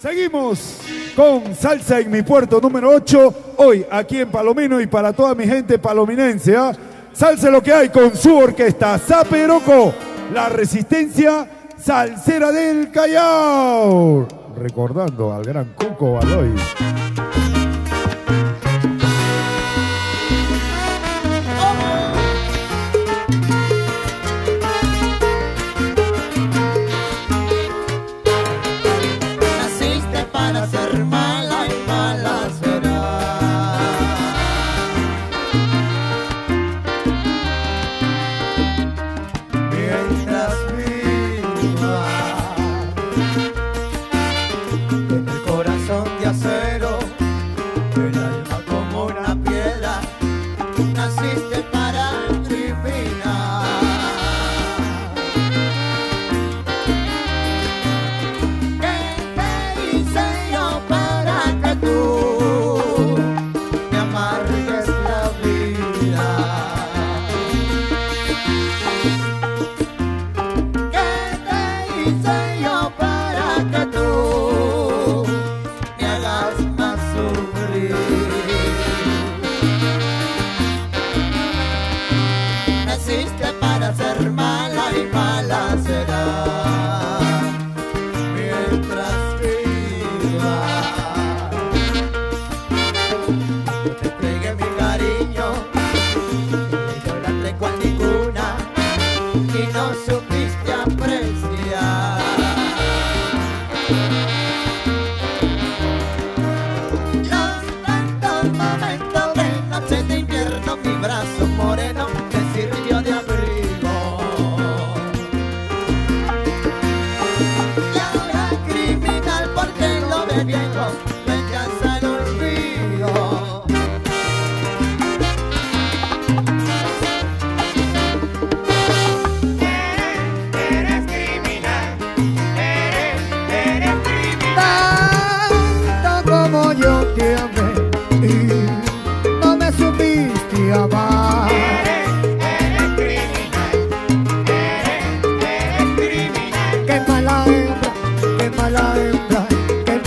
Seguimos con Salsa en mi puerto número 8, hoy aquí en Palomino y para toda mi gente palominense. ¿eh? Salsa lo que hay con su orquesta Zaperoco, la resistencia salsera del Callao. Recordando al gran Cuco Baloy. não sou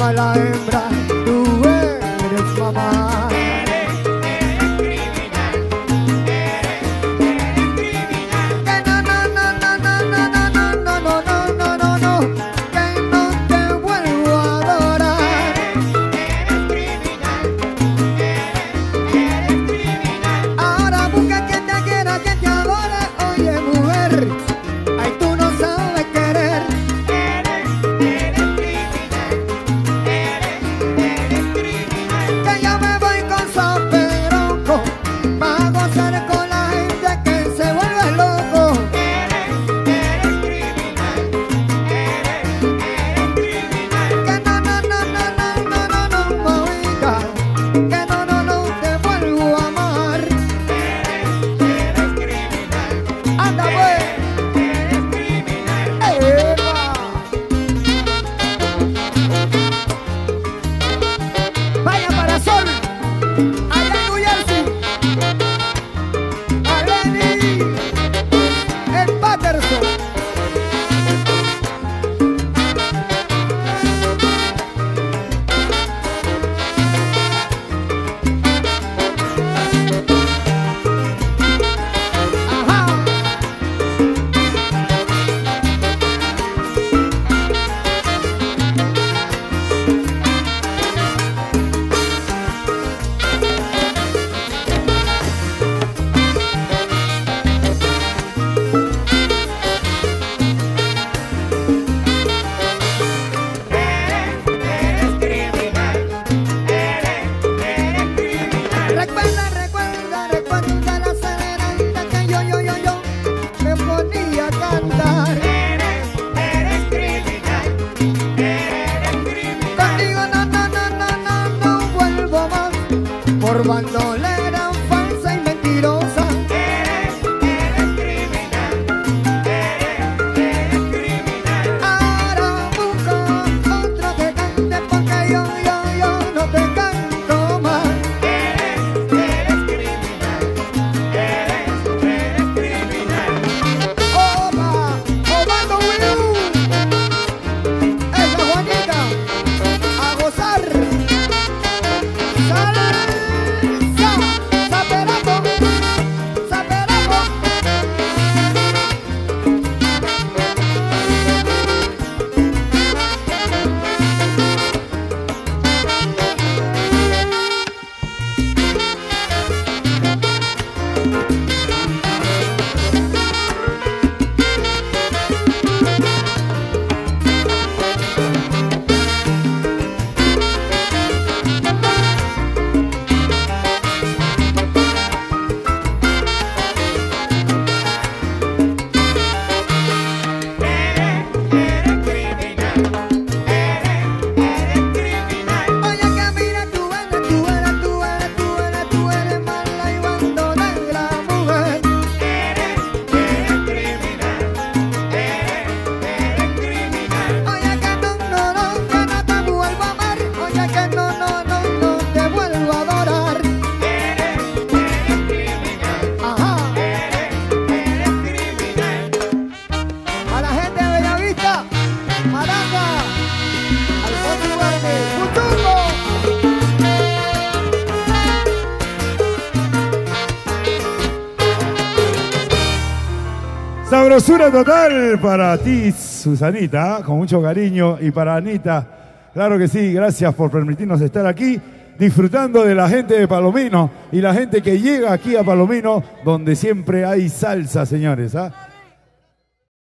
my life. Sabrosura total para ti, Susanita, con mucho cariño. Y para Anita, claro que sí, gracias por permitirnos estar aquí disfrutando de la gente de Palomino y la gente que llega aquí a Palomino, donde siempre hay salsa, señores. ¿ah?